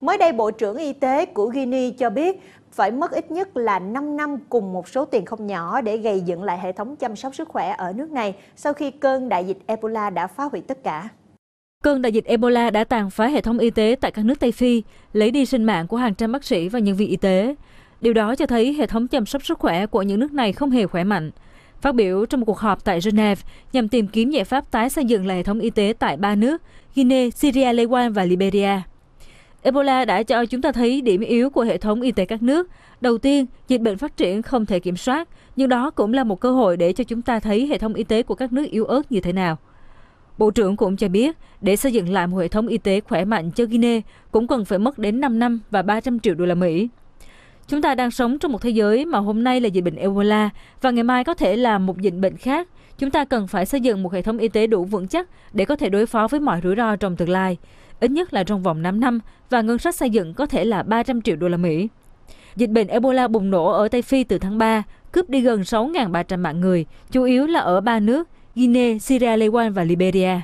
Mới đây, Bộ trưởng Y tế của Guinea cho biết phải mất ít nhất là 5 năm cùng một số tiền không nhỏ để gây dựng lại hệ thống chăm sóc sức khỏe ở nước này sau khi cơn đại dịch Ebola đã phá hủy tất cả. Cơn đại dịch Ebola đã tàn phá hệ thống y tế tại các nước Tây Phi, lấy đi sinh mạng của hàng trăm bác sĩ và nhân viên y tế. Điều đó cho thấy hệ thống chăm sóc sức khỏe của những nước này không hề khỏe mạnh. Phát biểu trong một cuộc họp tại Geneva nhằm tìm kiếm giải pháp tái xây dựng lại hệ thống y tế tại ba nước Guinea, Syria, Leone và Liberia. Ebola đã cho chúng ta thấy điểm yếu của hệ thống y tế các nước. Đầu tiên, dịch bệnh phát triển không thể kiểm soát, nhưng đó cũng là một cơ hội để cho chúng ta thấy hệ thống y tế của các nước yếu ớt như thế nào. Bộ trưởng cũng cho biết, để xây dựng lại một hệ thống y tế khỏe mạnh cho Guinea cũng cần phải mất đến 5 năm và 300 triệu đô la Mỹ. Chúng ta đang sống trong một thế giới mà hôm nay là dịch bệnh Ebola và ngày mai có thể là một dịch bệnh khác. Chúng ta cần phải xây dựng một hệ thống y tế đủ vững chắc để có thể đối phó với mọi rủi ro trong tương lai, ít nhất là trong vòng 5 năm và ngân sách xây dựng có thể là 300 triệu đô la Mỹ. Dịch bệnh Ebola bùng nổ ở Tây Phi từ tháng 3, cướp đi gần 6.300 mạng người, chủ yếu là ở ba nước Guinea, Sierra Leone và Liberia.